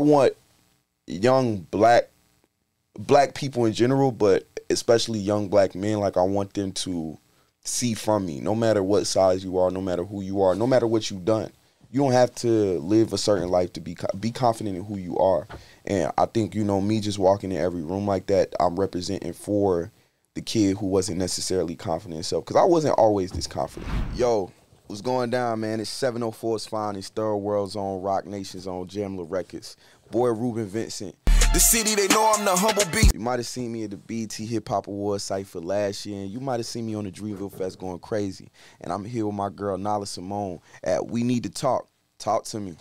want young black black people in general, but especially young black men, like I want them to see from me, no matter what size you are, no matter who you are, no matter what you've done. You don't have to live a certain life to be be confident in who you are. And I think you know me just walking in every room like that, I'm representing for the kid who wasn't necessarily confident in because I wasn't always this confident. Yo, what's going down, man? It's 704's finest, Third World Zone, Roc Nation's Zone, Jamla Records. Boy Reuben Vincent. The city, they know I'm the humble beast. You might have seen me at the BT Hip Hop Awards site for last year, and you might have seen me on the Dreamville Fest going crazy. And I'm here with my girl Nyla Symone at We Need to Talk. Talk to me.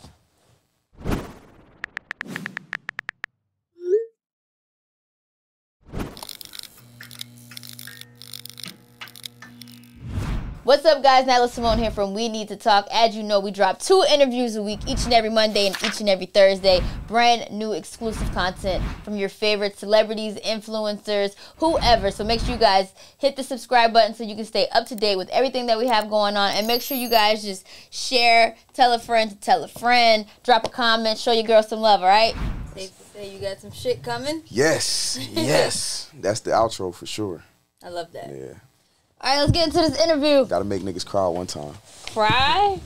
What's up, guys? Nyla Symone here from We Need to Talk. As you know, we drop two interviews a week, each and every Monday and each and every Thursday. Brand new exclusive content from your favorite celebrities, influencers, whoever. So make sure you guys hit the subscribe button so you can stay up to date with everything that we have going on. And make sure you guys just share, tell a friend to tell a friend, drop a comment, show your girl some love, all right? Safe to say you got some shit coming. Yes, yes. That's the outro for sure. I love that. Yeah. All right, let's get into this interview. Gotta make niggas cry one time. Cry?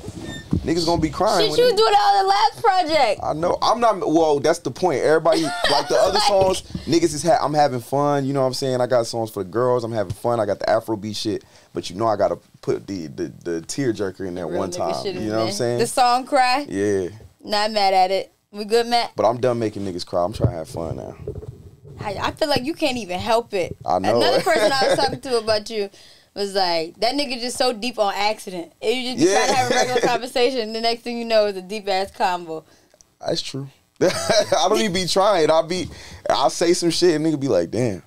Niggas gonna be crying. Shit, when you they- do that on the last project. I know. I'm not. Well, that's the point. Everybody like the other Like- songs. Niggas is. Ha- I'm having fun. You know what I'm saying? I got songs for the girls. I'm having fun. I got the Afrobeat shit. But you know, I gotta put the the, the tear jerker in there Real one time. You is know what I'm saying? The song "Cry." yeah. Not mad at it. We good, Matt? But I'm done making niggas cry. I'm trying to have fun now. I, I feel like you can't even help it. I know. Another person I was talking to about you was like, that nigga just so deep on accident. And you just be trying to have a regular Yeah. conversation. The next thing you know is a deep ass combo. That's true. I don't even be trying. I'll be. I'll say some shit and nigga be like, damn.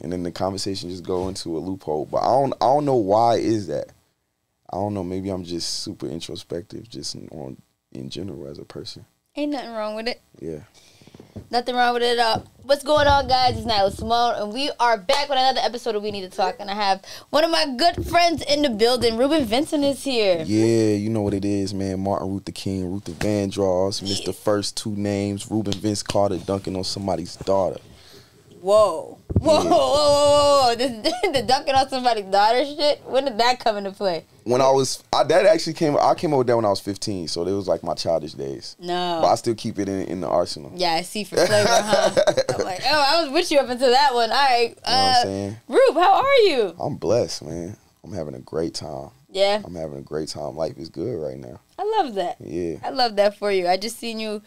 And then the conversation just go into a loophole. But I don't. I don't know why is that. I don't know. Maybe I'm just super introspective, just in, on in general as a person. Ain't nothing wrong with it. Yeah. Nothing wrong with it at all. What's going on, guys? It's Nyla Symone, and we are back with another episode of We Need to Talk. And I have one of my good friends in the building. Reuben Vincent is here. Yeah, you know what it is, man. Martin Luther King, Luther Vandross, missed the first two names. Reuben Vince Carter dunking on somebody's daughter. Whoa. Whoa, Yeah. whoa, whoa, whoa, whoa. The, the dunking on somebody's daughter shit? When did that come into play? When I was, I, that actually came. I came up with that when I was 15, so it was like my childish days. No. But I still keep it in, in the arsenal. Yeah, I see for flavor, huh? I'm like, oh, I was with you up until that one. All right. You know what I'm Uh, saying? Rube, how are you? I'm blessed, man. I'm having a great time. Yeah, I'm having a great time. Life is good right now. I love that. Yeah. I love that for you. I just seen you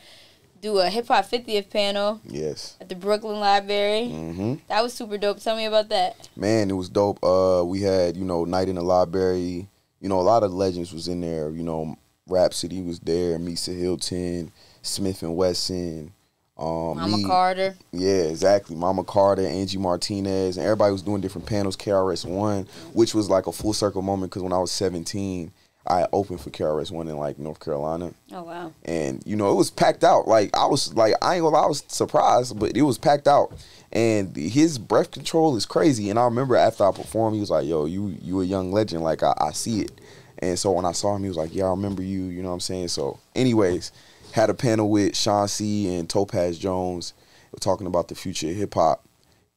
do a hip hop 50th panel Yes. at the Brooklyn Library. hmm That was super dope. Tell me about that. Man, it was dope. Uh, we had you know night in the library. You know, a lot of legends was in there. You know, Rapsody was there. Misa Hylton, Smith and Wesson. Um, Mama me- Carter. Yeah, exactly. Mama Carter, Angie Martinez, and everybody was doing different panels. KRS One, which was like a full circle moment because when I was 17, I opened for KRS One in like North Carolina, Oh, wow. and you know it was packed out. Like I was like I ain't gonna lie, I was surprised, but it was packed out. And his breath control is crazy. And I remember after I performed, he was like, "Yo, you you a young legend. Like I, I see it." And so when I saw him, he was like, "Yeah, I remember you." You know what I'm saying? So, anyways, had a panel with Sean C and Topaz Jones. We're talking about the future of hip hop,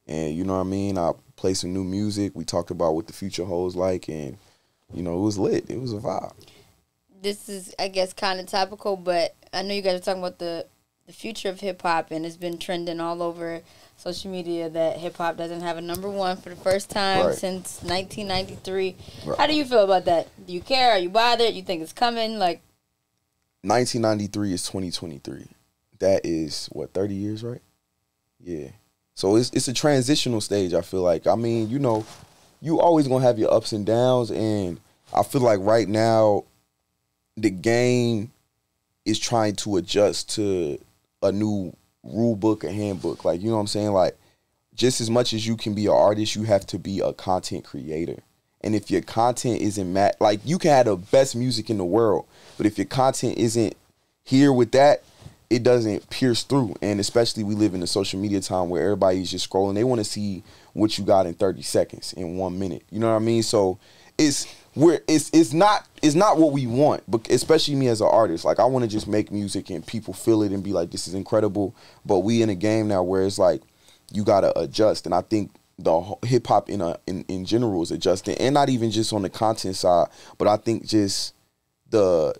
and you know what I mean. I played some new music. We talked about what the future holds like, and you know it was lit. It was a vibe. This is, I guess, kind of topical, but I know you guys are talking about the, the future of hip hop, and it's been trending all over social media that hip hop doesn't have a number one for the first time Right. since 1993. Right. How do you feel about that? Do you care? Are you bothered? You think it's coming? Like, 1993 is 2023. That is what 30 years, right? Yeah. So it's it's a transitional stage. I feel like. I mean, you know, you always gonna have your ups and downs, and I feel like right now, the game is trying to adjust to a new rule book, a handbook. Like you know what I'm saying? Like just as much as you can be an artist, you have to be a content creator. And if your content isn't mat like you can have the best music in the world, but if your content isn't here with that, it doesn't pierce through. And especially we live in a social media time where everybody's just scrolling. They want to see what you got in 30 seconds, in one minute. You know what I mean? So it's we're it's it's not it's not what we want, but especially me as an artist. Like I want to just make music and people feel it and be like, this is incredible. But we in a game now where it's like you gotta adjust, and I think the hip hop in a in, in general is adjusting, and not even just on the content side, but I think just the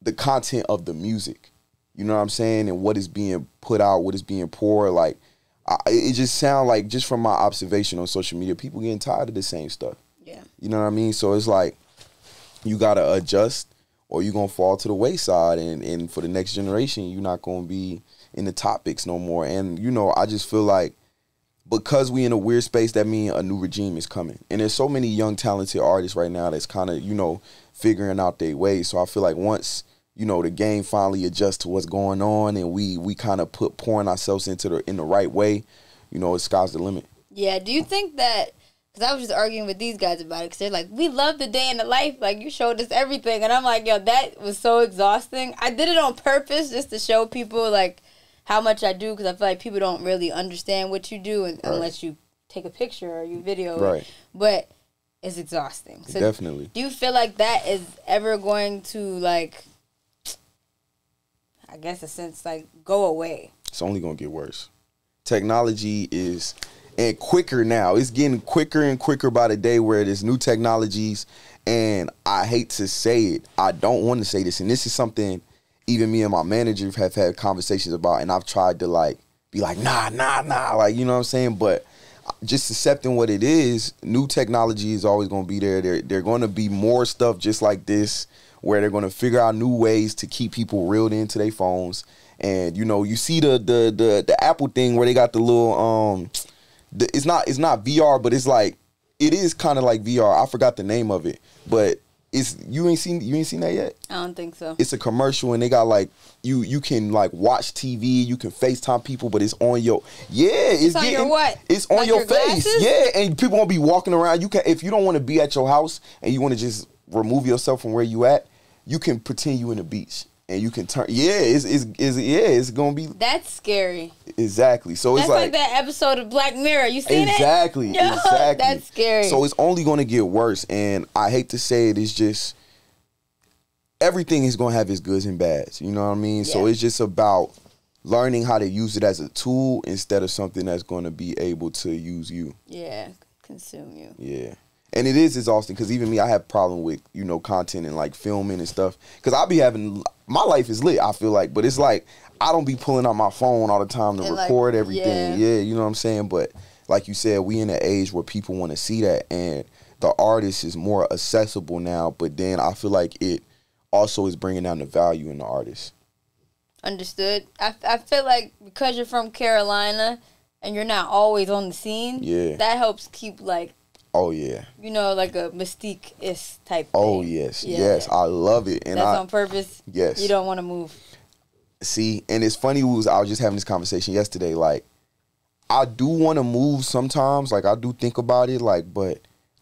the content of the music. You know what I'm saying, and what is being put out, what is being poured, like. I, it just sound like just from my observation on social media, people getting tired of the same stuff. Yeah. You know what I mean? So it's like you gotta adjust or you're gonna fall to the wayside and, and for the next generation you're not gonna be in the topics no more. And you know, I just feel like because we in a weird space, that means a new regime is coming. And there's so many young talented artists right now that's kind of, you know, figuring out their ways. So I feel like once you know the game finally adjusts to what's going on and we we kind of put pouring ourselves into the in the right way you know the sky's the limit Yeah. Do you think that? Because I was just arguing with these guys about it. Because they're like, we love the day in the life. Like you showed us everything, and I'm like, yo, that was so exhausting. I did it on purpose just to show people like how much I do. Because I feel like people don't really understand what you do and, Right. unless you take a picture or you video. Right. But it's exhausting. So definitely do you feel like that is ever going to like? I guess a sense like go away. it's only gonna get worse. Technology is and quicker now. It's getting quicker and quicker by the day where there's new technologies. And I hate to say it, I don't want to say this, and this is something even me and my manager have had conversations about, and I've tried to like be like, nah, nah, nah, like you know what I'm saying, but uh, just accepting what it is, new technology is always going to be there. There, there going to be more stuff just like this, where they're going to figure out new ways to keep people reeled into their phones. And you know, you see the the the the Apple thing where they got the little um, the, it's not it's not VR, but it's like it is kind of like VR. I forgot the name of it, but it's you ain't seen you ain't seen that yet I don't think so. it's a commercial and they got like you you can like watch TV, you can FaceTime people, but it's on your yeah, it's, on your what? It's on Like your, your face. Yeah, and people gonna be walking around. You can if you don't want to be at your house and you want to just remove yourself from where you at, you can pretend you in the beach. And you can turn yeah, it's, it's, it's yeah, it's gonna be That's scary. exactly. So it's like, like, that episode of Black Mirror. You seen exactly, it? Yo, exactly. That's scary. So it's only gonna get worse. And I hate to say it, it's just everything is gonna have its goods and bads. You know what I mean? Yeah. So it's just about learning how to use it as a tool instead of something that's gonna be able to use you. yeah, consume you. Yeah. And it is exhausting because even me, I have problem with you know content and like filming and stuff. Because I be having my life is lit. I feel like, but it's like I don't be pulling out my phone all the time to And, like, record everything. yeah. Yeah. you know what I'm saying. But like you said, we in an age where people want to see that, and the artist is more accessible now. But then I feel like it also is bringing down the value in the artist. Understood. I, I feel like because you're from Carolina and you're not always on the scene, Yeah. that helps keep like Oh yeah. you know like a mystique is type. Oh thing. yes. Yeah. Yes. I love it. And That's I on purpose. yes. You don't want to move. See, and it's funny. Was I was just having this conversation yesterday. Like, I do want to move sometimes. Like, I do think about it. Like, but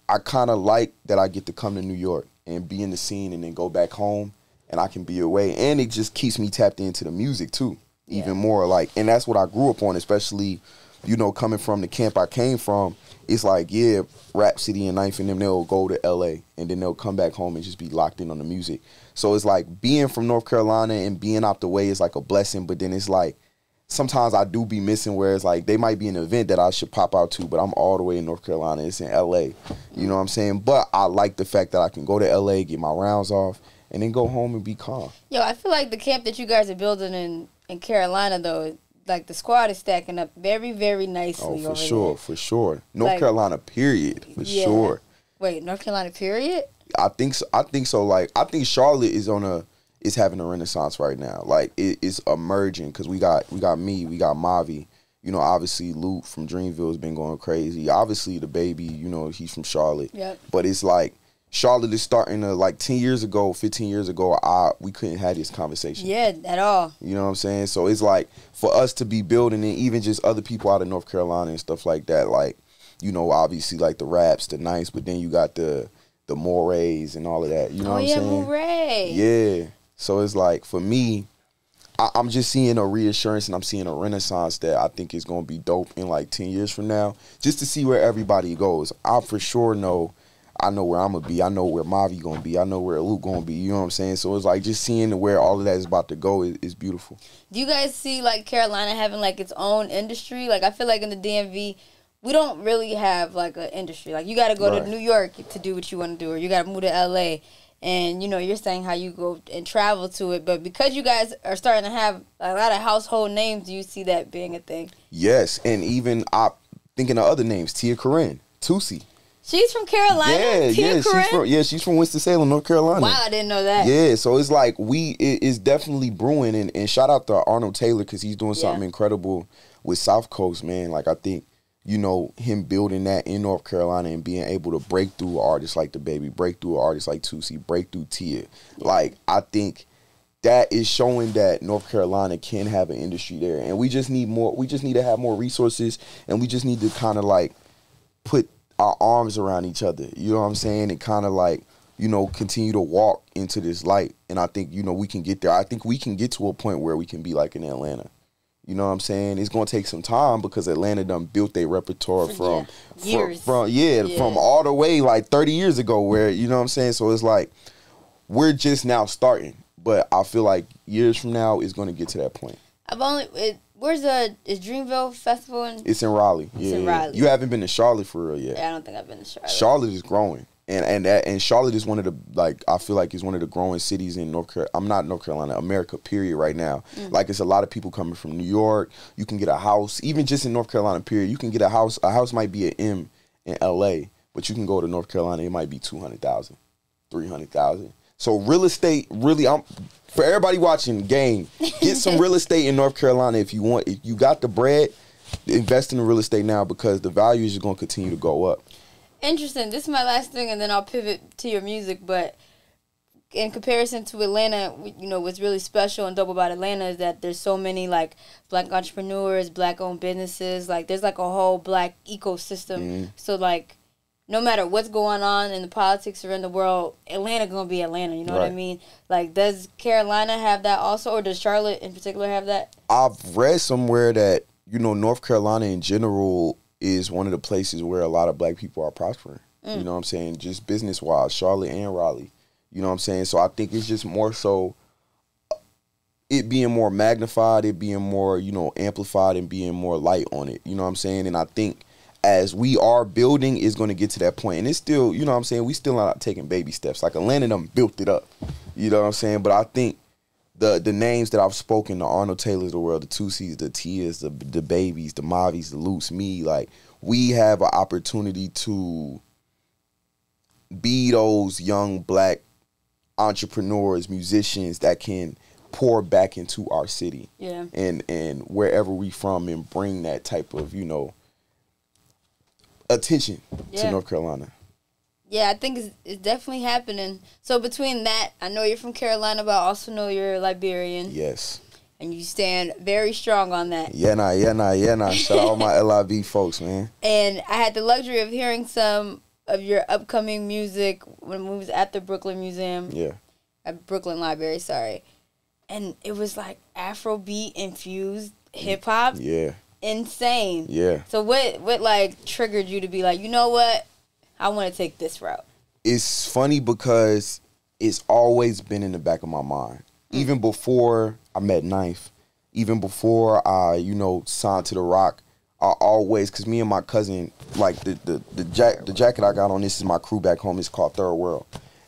I kind of like that I get to come to New York and be in the scene, and then go back home, and I can be away, and it just keeps me tapped into the music too, Yeah. even more. Like, and that's what I grew up on, especially, you know, coming from the camp I came from. It's like, yeah, Rapsody and 9th and them, they'll go to LA and then they'll come back home and just be locked in on the music. So it's like being from North Carolina and being out the way is like a blessing, but then it's like sometimes I do be missing where it's like they might be an event that I should pop out to, but I'm all the way in North Carolina. It's in LA. You know what I'm saying? But I like the fact that I can go to LA, get my rounds off, and then go home and be calm. Yo, I feel like the camp that you guys are building in in Carolina though, like the squad is stacking up very very oh, nicely. Oh, for sure, there. for sure. North Like- Carolina, period, for Yeah. sure. Wait, North Carolina period? I think so. I think so. Like I think Charlotte is on a is having a renaissance right now. Like it is emerging because we got we got me, we got Mavi. You know, obviously Lute from Dreamville has been going crazy. Obviously DaBaby, you know, he's from Charlotte. Yep. But it's like Charlotte is starting to like ten years ago, fifteen years ago. I we couldn't have this conversation. Yeah, at all. You know what I'm saying? So it's like for us to be building and even just other people out of North Carolina and stuff like that, like, you know, obviously like the raps, the nice, but then you got the the mores and all of that. You know oh what I'm yeah, saying? Yeah. So it's like for me, I, I'm just seeing a reassurance and I'm seeing a renaissance that I think is gonna be dope in like ten years from now. Just to see where everybody goes. I for sure know I know where I'm gonna be. I know where Mavi gonna be. I know where Lute gonna be. You know what I'm saying? So it's like just seeing where all of that is about to go is, is beautiful. Do you guys see like Carolina having like its own industry? Like I feel like in the DMV, we don't really have like an industry. Like you got to go Right. to New York to do what you want to do, or you got to move to LA. And you know, you're saying how you go and travel to it, but because you guys are starting to have a lot of household names, do you see that being a thing? Yes, and even I thinking of other names, Tia Corine, Toosii. She's from Carolina. Yeah, yeah, she's from yeah, she's from Winston Salem, North Carolina. Wow, I didn't know that. Yeah, so it's like we it is definitely brewing, and, and shout out to Arnold Taylor because he's doing something Yeah. incredible with South Coast, man. Like I think you know him building that in North Carolina and being able to break through artists like DaBaby, break through artists like Toosii, break through Tia. Like I think that is showing that North Carolina can have an industry there, and we just need more. We just need to have more resources, and we just need to kind of like put our arms around each other. You know what I'm saying? And kind of like, you know, continue to walk into this light. And I think, you know, we can get there. I think we can get to a point where we can be like in Atlanta. You know what I'm saying? It's gonna take some time because Atlanta done built their repertoire from yeah, from, years. from yeah, Yeah. from all the way like 30 years ago where you know what I'm saying? So it's like we're just now starting. But I feel like years from now it's gonna get to that point. I've only. It, where's the is Dreamville Festival in? It's in Raleigh. It's yeah, in. Raleigh. You haven't been to Charlotte for real yet. Yeah, I don't think I've been to Charlotte. Charlotte is growing, and and that, and Charlotte is one of the like I feel like is one of the growing cities in North Carolina. I'm not North Carolina, America. Period. Right now, Mm. like it's a lot of people coming from New York. You can get a house, even just in North Carolina. Period. You can get a house. A house might be an M in L.A., but you can go to North Carolina. It might be two hundred thousand, three hundred thousand. So real estate really, I'm for everybody watching game. Get some real estate in North Carolina if you want. If you got the bread, invest in the real estate now because the value is going to continue to go up. Interesting. This is my last thing, and then I'll pivot to your music. But in comparison to Atlanta, you know, what's really special and dope about Atlanta is that there's so many like black entrepreneurs, black owned businesses. Like there's like a whole black ecosystem. Mm-hmm. So like, no matter what's going on in the politics or in the world, Atlanta gonna be Atlanta. You know what I mean? Like, does Carolina have that also, or does Charlotte in particular have that? I've read somewhere that you know North Carolina in general is one of the places where a lot of black people are prospering. You know what I'm saying? Just business wise, Charlotte and Raleigh. You know what I'm saying? So I think it's just more so uh, it being more magnified, it being more, you know, amplified and being more light on it. You know what I'm saying? And I think as we are building is going to get to that point. And it's still, you know what I'm saying? We still not taking baby steps. Like Atlanta done built it up. You know what I'm saying? But I think the the names that I've spoken, the Arnold Taylors of the world, the Toosiis, the Tias, the the babies, the Mavis, the Lutes, me, like we have an opportunity to be those young black entrepreneurs, musicians that can pour back into our city Yeah. and and wherever we from and bring that type of, you know, attention Yeah. to North Carolina. Yeah, I think it's, it's definitely happening. So between that, I know you're from Carolina, but I also know you're Liberian, Yes. and you stand very strong on that. Yeah, nah, yeah, nah, yeah, nah. Shout out all my LIB folks, man. And I had the luxury of hearing some of your upcoming music when we was at the Brooklyn Museum, Yeah. at Brooklyn Library, sorry. And it was like Afrobeat infused hip hop, Yeah. Insane. Yeah. So what what like triggered you to be like, you know what, I want to take this route. it's funny because it's always been in the back of my mind. Even before I met 9th, even before I, you know, signed to the Roc, I always because me and my cousin, like the the the, jack, the jacket I got on, this is my crew back home. It's called Third World,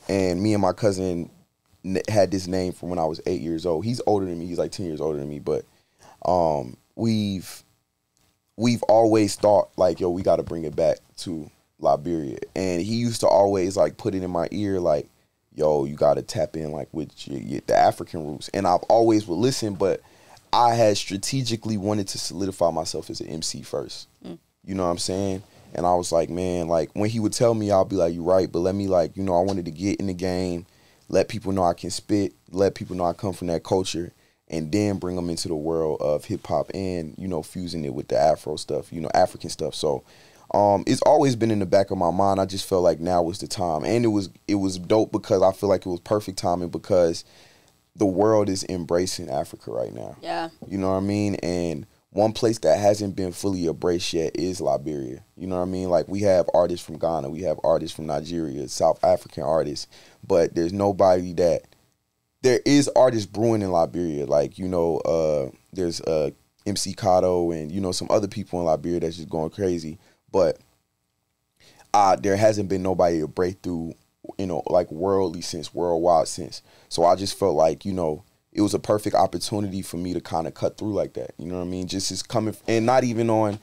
and me and my cousin had this name from when I was eight years old. He's older than me. He's like ten years older than me, but um, we've we've always thought like, yo, we got to bring it back to Liberia. And he used to always like put it in my ear, like, yo, you got to tap in like with your, your, the African roots. And I've always would listen, but I had strategically wanted to solidify myself as an MC first. Mm. You know what I'm saying? And I was like, man, like when he would tell me, I'll be like, you're right, but let me like, you know, I wanted to get in the game, let people know I can spit, let people know I come from that culture, and then bring them into the world of hip hop and you know fusing it with the Afro stuff, you know, African stuff. So um, it's always been in the back of my mind. I just felt like now was the time, and it was it was dope because I feel like it was perfect timing because the world is embracing Africa right now. Yeah. You know what I mean? And one place that hasn't been fully embraced yet is Liberia. You know what I mean? Like we have artists from Ghana, we have artists from Nigeria, South African artists, but there's nobody that there is artists brewing in Liberia. Like you know, uh, there's uh, MC Kato and you know some other people in Liberia that's just going crazy, but uh, there hasn't been nobody to break through, you know, like worldly sense, worldwide sense. So I just felt like you know it was a perfect opportunity for me to kind of cut through like that. You know what I mean? Just as coming and not even on,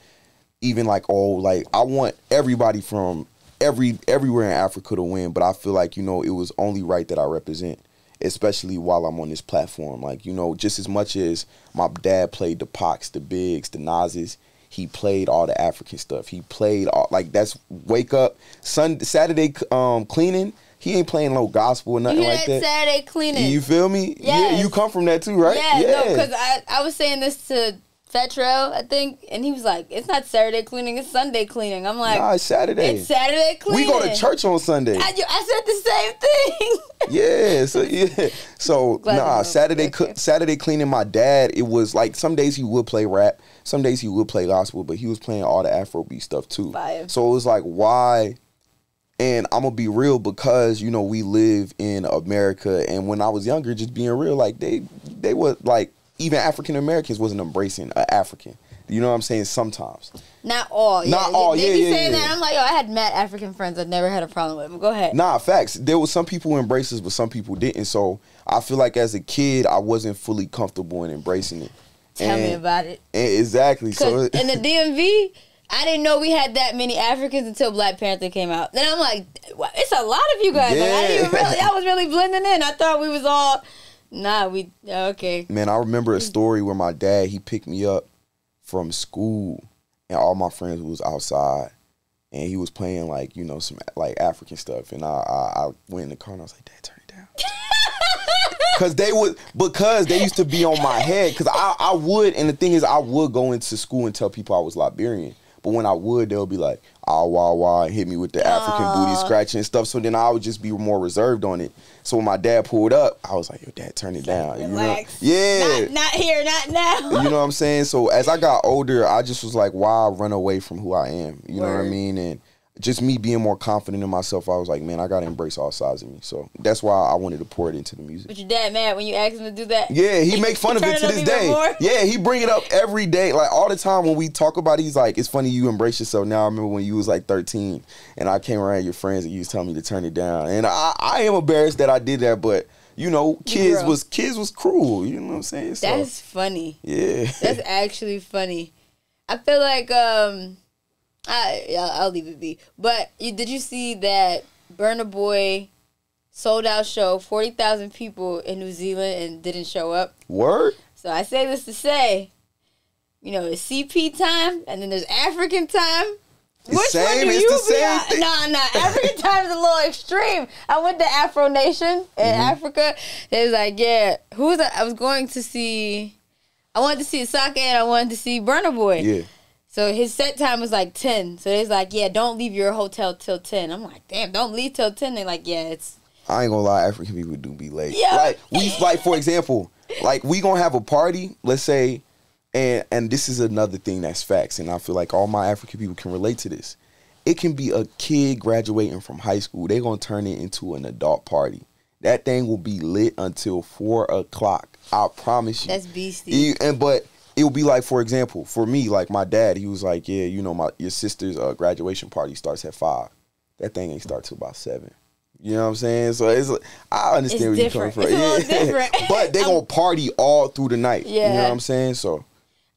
even like oh like I want everybody from every everywhere in Africa to win, but I feel like you know it was only right that I represent especially while I'm on this platform. Like, you know, just as much as my dad played the Pacs, the Bigs, the Nas's, he played all the African stuff. He played all like that's wake up Sunday Saturday um cleaning. He ain't playing no gospel or nothing like that. Saturday cleaning? You feel me? Yeah, you come from that too, right? Yeah, no, because I, I was saying this to Trail, I think, and he was like, "It's not Saturday cleaning, it's Sunday cleaning." I'm like, nah, it's Saturday. "It's Saturday cleaning." we go to church on Sunday. I, I said the same thing. Yeah, so yeah, so Glad nah. Saturday. Saturday cleaning. My dad, it was like some days he would play rap, some days he would play gospel, but he was playing all the Afrobeat stuff too. Fire. So it was like, why? And I'm gonna be real because you know we live in America, and when I was younger, just being real, like they they were like even African Americans wasn't embracing a African. You know what I'm saying? Sometimes. Not all. Yeah. Not all, They, yeah, be yeah, saying yeah. that. I'm like, yo, I had mad African friends. I never had a problem with them. Go ahead. Nah, facts. There was some people who embraced us, but some people didn't. So I feel like as a kid, I wasn't fully comfortable in embracing it. Tell me about it. and exactly. So in the DMV, I didn't know we had that many Africans until Black Panther came out. Then I'm like, it's a lot of you guys. Like, I didn't even Yeah. really, I was really blending in. I thought we was all, nah, we okay. man, I remember a story where my dad he picked me up from school, and all my friends was outside, and he was playing like you know some like African stuff, and I I, I went in the car and I was like, Dad, turn it down. Cause they would, because they used to be on my head. Cause I, I would, and the thing is, I would go into school and tell people I was Liberian. But when I would, they'll be like, ah, wah, wah, hit me with the African booty scratching and stuff. So then I would just be more reserved on it. So when my dad pulled up, I was like, yo, dad, turn it down. You know? Relax. Yeah. Not, not here, not now. You know what I'm saying? So as I got older, I just was like, why run away from who I am? You know what I mean? And just me being more confident in myself, I was like, man, I gotta embrace all sides of me. So that's why I wanted to pour it into the music. But your dad mad when you asked him to do that? Yeah, he make fun of it to this day. more? Yeah, he bring it up every day, like all the time when we talk about. it, He's like, "It's funny you embrace yourself." Now I remember when you was like thirteen, and I came around your friends and you was telling me to turn it down, and I, I am embarrassed that I did that, but you know, kids was kids was cruel. You know what I'm saying? So That's funny. yeah, That's actually funny. I feel like um, I yeah, I'll leave it be. But you, did you see that Burna Boy sold out show forty thousand people in New Zealand and didn't show up? word. So I say this to say, you know, it's CP time and then there's African time. Which same, one do you be on? thing. Nah, nah. African time is a little extreme. I went to Afro Nation in Mm-hmm. Africa. It was like, yeah, who was I? I was going to see. I wanted to see Asake and I wanted to see Burna Boy. Yeah, So his set time was like ten. So they was like, yeah, don't leave your hotel till ten. I'm like, damn, don't leave till ten. They're like, yeah, it's I ain't gonna lie, African people do be late. Yeah. Like we like for example, like we gonna have a party, let's say, and and this is another thing that's facts, and I feel like all my African people can relate to this. It can be a kid graduating from high school. They gonna turn it into an adult party. That thing will be lit until four o'clock. I promise you. that's beastie. And but it would be like, for example, for me, like my dad, he was like, "Yeah, you know, my your sister's uh, graduation party starts at five. That thing ain't start till about seven. You know what I'm saying? So it's like, I understand It's where you're coming from. It's different. but they gonna party all through the night. Yeah. You know what I'm saying? So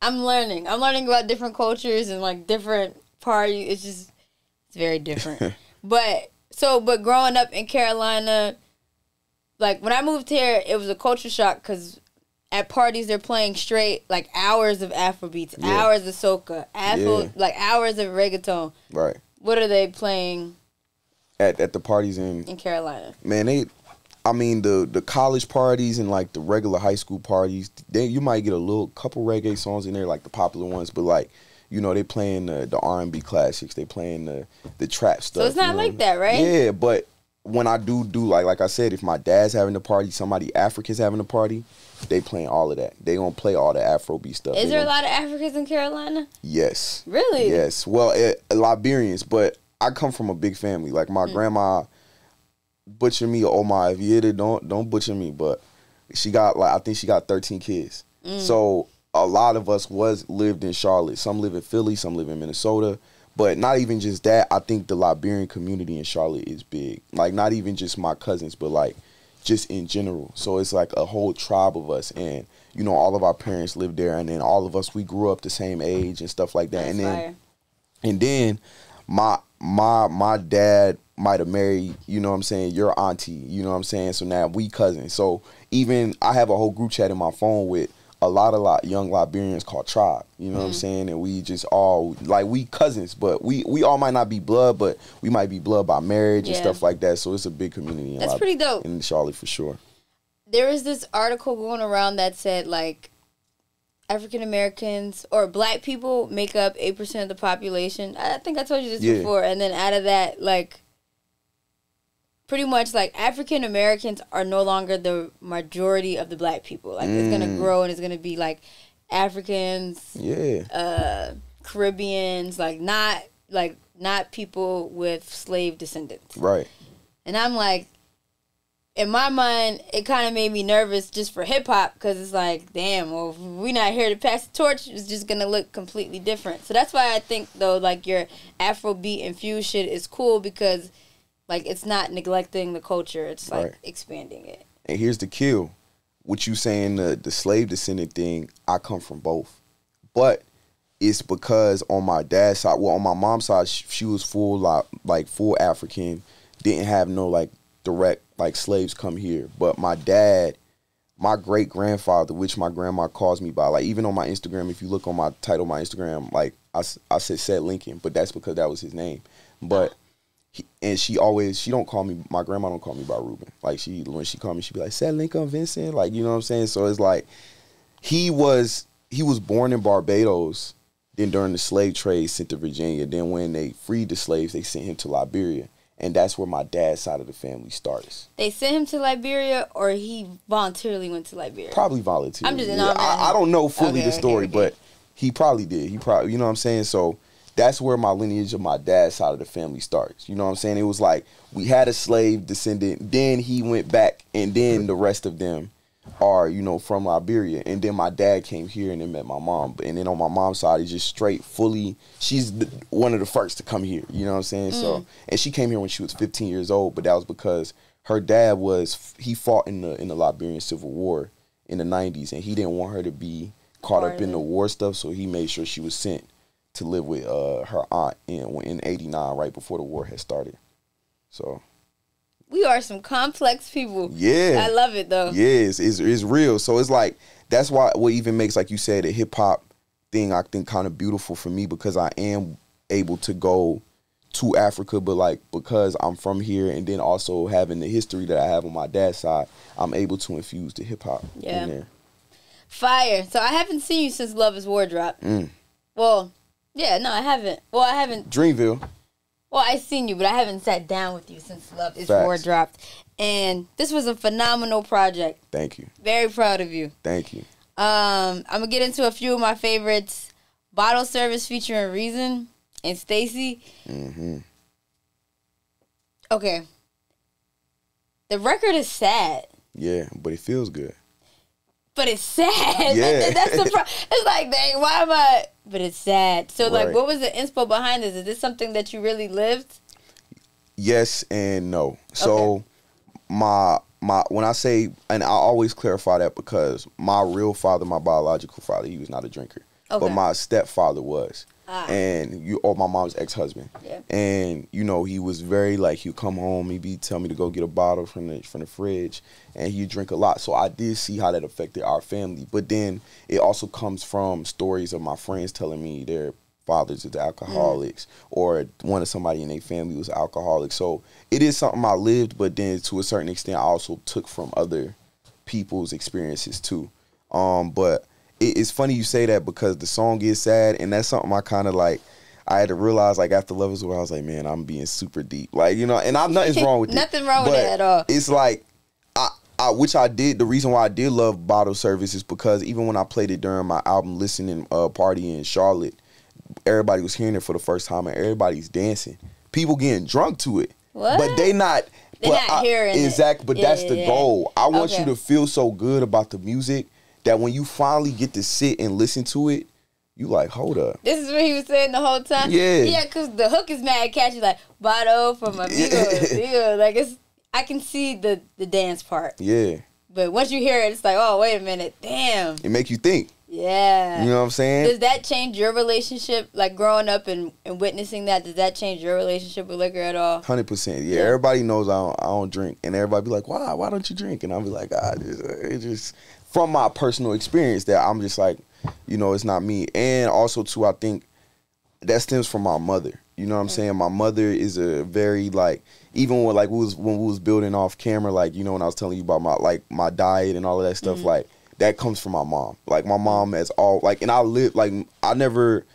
I'm learning. I'm learning about different cultures and like different parties. It's just it's very different. but so, but growing up in Carolina, like when I moved here, it was a culture shock because at parties they're playing straight like hours of Afrobeats, Yeah. hours of soca, Afro Yeah. like hours of reggaeton. right What are they playing at at the parties in in Carolina? man they. I mean the the college parties and like the regular high school parties, they you might get a little couple reggae songs in there, like the popular ones, but like you know they playing the the R and B classics, they playing the the trap stuff. So it's not you know? like that, right? Yeah, but when I do do like like I said, if my dad's having a party, somebody African's having a party, they playing all of that. They gonna play all the Afrobeat stuff. Is They there a gonna- lot of Africans in Carolina? Yes. Really? Yes. Well, eh, Liberians, but I come from a big family. Like my Mm. grandma, butcher me, oh my, if you hit it, don't don't butcher me. But she got like I think she got thirteen kids. Mm. So a lot of us was lived in Charlotte. Some live in Philly, some live in Minnesota. But not even just that. I think the Liberian community in Charlotte is big. Like not even just my cousins, but like just in general. So it's like a whole tribe of us, and you know all of our parents lived there, and then all of us we grew up the same age and stuff like that. That's and then fire. and then my my my dad might have married, you know what I'm saying, your auntie, you know what I'm saying? So now we cousins. So even I have a whole group chat in my phone with a lot of lot young Liberians called Tribe, you know what Mm-hmm. I'm saying? And we just all like we cousins, but we we all might not be blood, but we might be blood by marriage and stuff like that. So it's a big community in That's pretty dope. in Charlotte for sure. there was this article going around that said like African Americans or black people make up eight percent of the population. I think I told you this Yeah. before. And then out of that, like pretty much like African Americans are no longer the majority of the black people. Like it's gonna Mm. grow and it's gonna be like Africans, Yeah. uh Caribbeans, like not like not people with slave descendants. right. And I'm like, in my mind, it kind of made me nervous just for hip hop because it's like, damn, well, if we're not here to pass the torch, it's just gonna look completely different. So that's why I think though, like your Afrobeat infused shit is cool because, like, it's not neglecting the culture; it's like Right. expanding it. And here's the kill. What you saying the the slave descendant thing, I come from both. But it's because on my dad's side, well on my mom's side, she, she was full like like full African, didn't have no like direct like slaves come here. But my dad, my great grandfather, which my grandma calls me by, like even on my Instagram, if you look on my title, my Instagram, like I, I said said Lincoln, but that's because that was his name. But he, and she always she don't call me my grandma don't call me by Ruben. Like she when she called me, she be like, Said Lincoln Vincent, like you know what I'm saying? So it's like he was he was born in Barbados, then during the slave trade sent to Virginia. Then when they freed the slaves, they sent him to Liberia. And that's where my dad's side of the family starts. They sent him to Liberia, or he voluntarily went to Liberia. Probably voluntarily. I'm just- Yeah, I'm I, don't know fully Okay, the okay, story, okay. but he probably did. He probably, you know what I'm saying? So that's where my lineage of my dad's side of the family starts. You know what I'm saying? It was like we had a slave descendant, then he went back, and then the rest of them are, you know, from Liberia. And then my dad came here and then met my mom. And then on my mom's side, he's just straight, fully, she's the, one of the first to come here. You know what I'm saying? Mm. So, and she came here when she was 15 years old, but that was because her dad was, he fought in the, in the Liberian Civil War in the 90s, and he didn't want her to be caught up in the war stuff, so he made sure she was sent to live with uh, her aunt in in '89, right before the war had started. So We are some complex people. yeah, I love it though. yeah, it's, it's, it's real. So it's like that's why what even makes like you said the hip hop thing I think kind of beautiful for me because I am able to go to Africa, but like because I'm from here and then also having the history that I have on my dad's side, I'm able to infuse the hip hop Yeah. in there. Fire. So I haven't seen you since Love Is War dropped. Mm. Well, yeah, no, I haven't. Well, I haven't. Dreamville, Well, I've seen you, but I haven't sat down with you since Love Is Facts. War dropped. And this was a phenomenal project. thank you, Very proud of you. thank you. Um, I'm gonna get into a few of my favorites. Bottle Service featuring Reason and Stacy. hmm Okay. The record is sad. Yeah, but it feels good. but it's sad. Yeah. That's the pro- It's like, dang, why am I? But it's sad. So, like, what was the inspo behind this? Is this something that you really lived? Yes and no. So my my when I say and I always clarify that because my real father, my biological father, he was not a drinker. Okay. But my stepfather was. Ah. And you or my mom's ex husband. Yeah. And you know, he was very like he'd come home, he'd be tell me to go get a bottle from the from the fridge and he'd drink a lot. So I did see how that affected our family. But then it also comes from stories of my friends telling me their fathers is alcoholics or one of somebody in their family was alcoholic. So it is something I lived, but then to a certain extent I also took from other people's experiences too. Um, but it, it's funny you say that because the song is sad, and that's something I kind of like. I had to realize like after levels where I was like, man, I'm being super deep. Like, you know, and I'm nothing's wrong with it. Nothing wrong with it at all. It's like I, I which I did the reason why I did love bottle service is because even when I played it during my album listening uh party in Charlotte, everybody was hearing it for the first time and everybody's dancing. People getting drunk to it. What? But they not They're but not I- hearing it. Exactly, but Yeah, that's yeah, the yeah. goal. I want Okay. you to feel so good about the music that when you finally get to sit and listen to it, you like, hold up. This is what he was saying the whole time. Yeah. yeah, because the hook is mad catchy, like "Bottle from amigo, amigo." Like it's, I can see the the dance part, Yeah. but once you hear it, it's like, oh wait a minute, damn, It make you think. yeah. You know what I'm saying? Does that change your relationship, like growing up and, and witnessing that? Does that change your relationship with liquor at all? Hundred percent. Yeah, Yeah. everybody knows I don't, I don't drink, and everybody be like, "Why? Why don't you drink?" And I'll be like, "Ah, it's, it's just from my personal experience that I'm just like, you know, it's not me." And also too, I think that stems from my mother. You know what I'm saying? My mother is a very like even when like we was when we was building off camera, like you know when I was telling you about my like my diet and all of that stuff, mm-hmm. like that comes from my mom. Like my mom has all like, and I live like I never.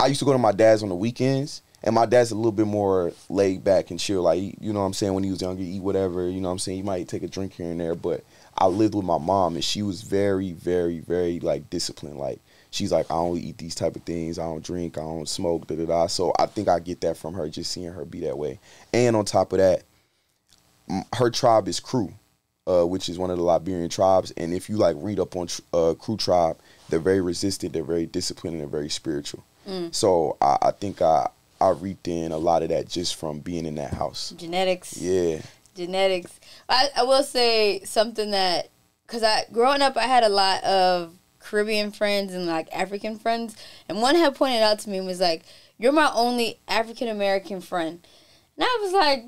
I used to go to my dad's on the weekends, and my dad's a little bit more laid back and chill. Like, you know what I'm saying? When he was younger, eat whatever, you know what I'm saying? He might take a drink here and there, but I lived with my mom, and she was very, very, very, like, disciplined. Like, she's like, I only eat these type of things. I don't drink. I don't smoke, da da da. So I think I get that from her, just seeing her be that way. And on top of that, m- her tribe is Kru, uh, which is one of the Liberian tribes. And if you like read up on tr- uh, Kru tribe, they're very resistant, they're very disciplined, and they're very spiritual. So I, I think I I reaped in a lot of that just from being in that house. Genetics. Yeah, genetics. I, I will say something that because I growing up, I had a lot of Caribbean friends and like African friends, and one had pointed out to me and was like, "You're my only African American friend," and I was like.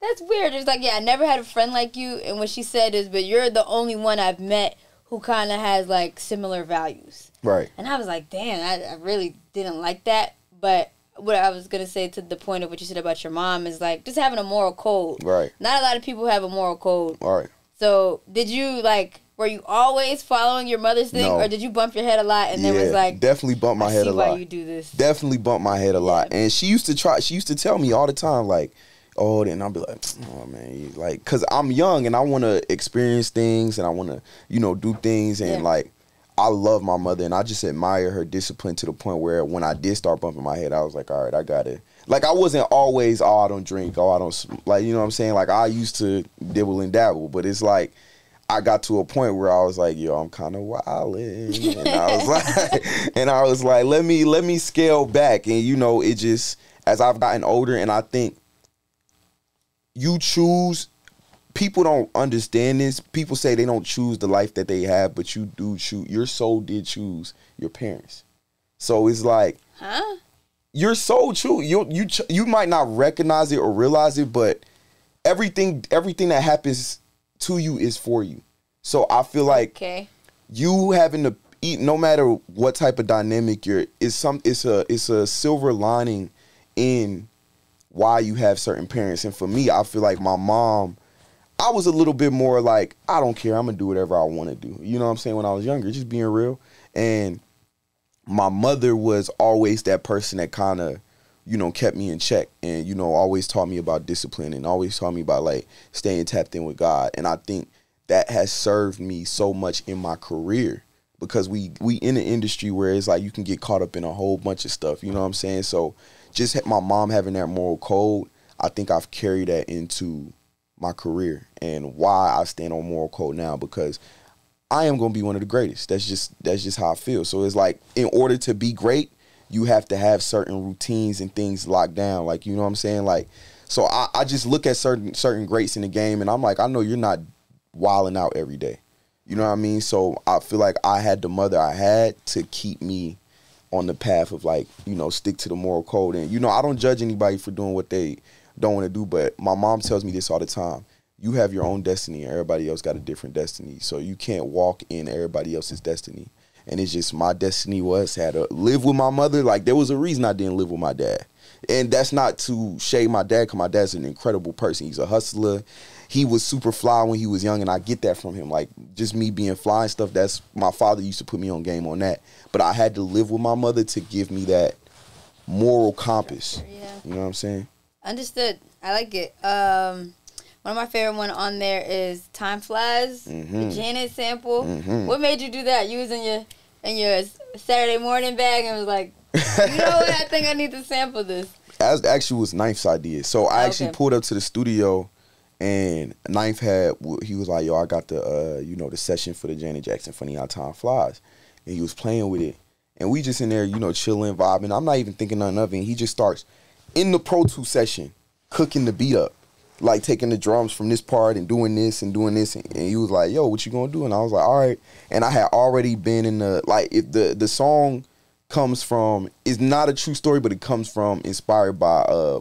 That's weird. It's like, yeah, I never had a friend like you. And what she said is, but you're the only one I've met who kind of has like similar values. right. And I was like, damn, I, I really didn't like that. But what I was gonna say to the point of what you said about your mom is like just having a moral code. Right. Not a lot of people have a moral code. Right. So did you like? Were you always following your mother's thing, No. or did you bump your head a lot and yeah, then was like, definitely bump my head a why lot. you do this? definitely bump my head a lot. And she used to try. She used to tell me all the time, like, "Oh," then I'll be like, "Oh man," like, cause I'm young and I want to experience things and I want to, you know, do things and Yeah. like. I love my mother and I just admire her discipline to the point where when I did start bumping my head, I was like, all right, I got it. Like I wasn't always, oh, I don't drink, oh, I don't, sm-" like you know what I'm saying. Like I used to dibble and dabble, but it's like I got to a point where I was like, yo, I'm kind of wilding, and I was like, and I was like, let me let me scale back, and you know, it just as I've gotten older, and I think you choose. People don't understand this. People say they don't choose the life that they have, but you do choose. Your soul did choose your parents, so it's like Huh? your soul choose. You you you might not recognize it or realize it, but everything everything that happens to you is for you. So I feel like Okay. you having to eat no matter what type of dynamic you're is some it's a it's a silver lining in why you have certain parents and for me i feel like my mom i was a little bit more like i don't care i'm gonna do whatever i want to do. You know what i'm saying? When i was younger just being real. And my mother was always that person that kind of you know kept me in check and you know always taught me about discipline and always taught me about like staying tapped in with god. And i think that has served me so much in my career because we we in an industry where it's like you can get caught up in a whole bunch of stuff you know what i'm saying? So just my mom having that moral code i think i've carried that into my career and why i stand on moral code now because I am gonna be one of the greatest. That's just that's just how I feel. So it's like in order to be great, you have to have certain routines and things locked down. Like you know what I'm saying? Like so I, I just look at certain certain greats in the game and I'm like, I know you're not wilding out every day. You know what I mean? So I feel like I had the mother I had to keep me on the path of like, you know, stick to the moral code. And you know, I don't judge anybody for doing what they don't want to do, but my mom tells me this all the time. You have your own destiny and everybody else got a different destiny. So you can't walk in everybody else's destiny. And it's just my destiny was had to live with my mother. Like there was a reason I didn't live with my dad. And that's not to shade my dad, because my dad's an incredible person. He's a hustler. He was super fly when he was young, and I get that from him. Like just me being fly and stuff. That's my father used to put me on game on that. But I had to live with my mother to give me that moral compass. Yeah. You know what I'm saying? Understood. I like it. Um, one of my favorite one on there is "Time Flies," Mhm. the Janet sample. Mhm. What made you do that? You was in your in your Saturday morning bag and was like, you know what? I think I need to sample this. As actually was 9th's idea. So I actually Okay. pulled up to the studio, and Knife had he was like, "Yo, I got the uh, you know the session for the Janet Jackson Funny How Time Flies," and he was playing with it, and we just in there, you know, chilling, vibing. I'm not even thinking nothing of it. And he just starts in the Pro 2 session cooking the beat up. Like taking the drums from this part and doing this and doing this, and, and he was like, "Yo, what you gonna do?" And I was like, "All right." And I had already been in the like if the the song comes from is not a true story, but it comes from inspired by uh